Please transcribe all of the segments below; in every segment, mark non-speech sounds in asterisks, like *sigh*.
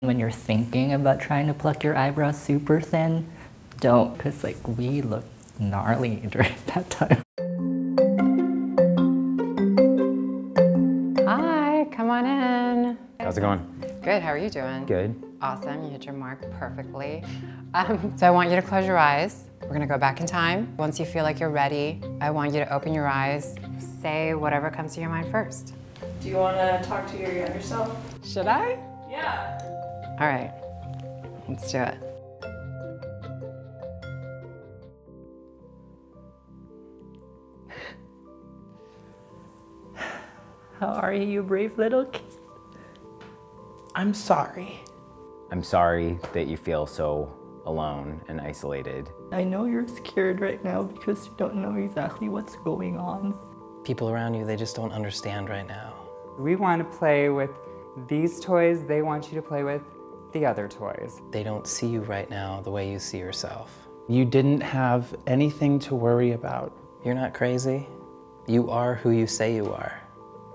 When you're thinking about trying to pluck your eyebrows super thin, don't, because like we look gnarly *laughs* during that time. Hi, come on in. How's it going? Good, how are you doing? Good. Awesome, you hit your mark perfectly. Um, so I want you to close your eyes. We're gonna go back in time. Once you feel like you're ready, I want you to open your eyes. Say whatever comes to your mind first. Do you want to talk to your younger self? Should I? Yeah. All right, let's do it. *sighs* How are you, you brave little kid? I'm sorry. I'm sorry that you feel so alone and isolated. I know you're scared right now because you don't know exactly what's going on. People around you, they just don't understand right now. We want to play with these toys, they want you to play with the other toys. They don't see you right now the way you see yourself. You didn't have anything to worry about. You're not crazy. You are who you say you are.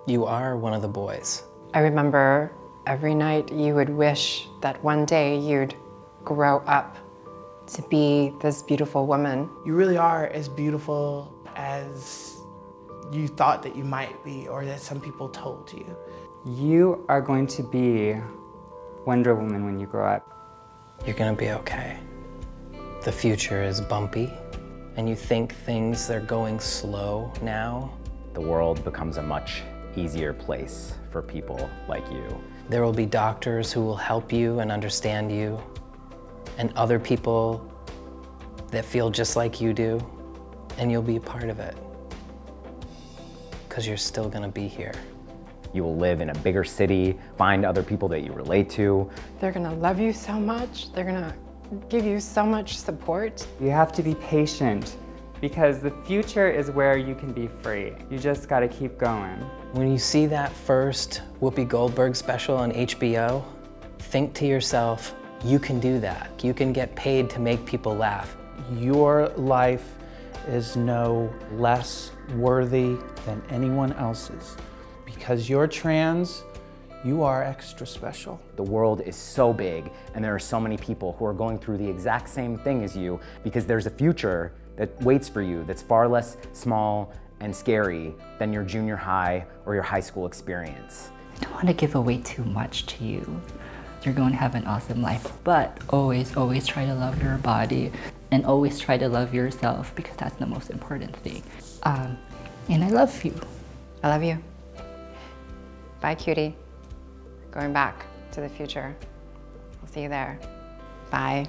You are one of the boys. I remember every night you would wish that one day you'd grow up to be this beautiful woman. You really are as beautiful as you thought that you might be or that some people told you. You are going to be Wonder Woman when you grow up. You're gonna be okay. The future is bumpy, and you think things are going slow now. The world becomes a much easier place for people like you. There will be doctors who will help you and understand you, and other people that feel just like you do, and you'll be a part of it. Because you're still gonna be here. You will live in a bigger city, find other people that you relate to. They're gonna love you so much. They're gonna give you so much support. You have to be patient because the future is where you can be free. You just got to keep going. When you see that first Whoopi Goldberg special on HBO, think to yourself, you can do that. You can get paid to make people laugh. Your life is no less worthy than anyone else's. Because you're trans, you are extra special. The world is so big, and there are so many people who are going through the exact same thing as you because there's a future that waits for you that's far less small and scary than your junior high or your high school experience. I don't want to give away too much to you. You're going to have an awesome life, but always, always try to love your body and always try to love yourself because that's the most important thing. Um, and I love you. I love you. Bye, cutie. Going back to the future. I'll see you there. Bye.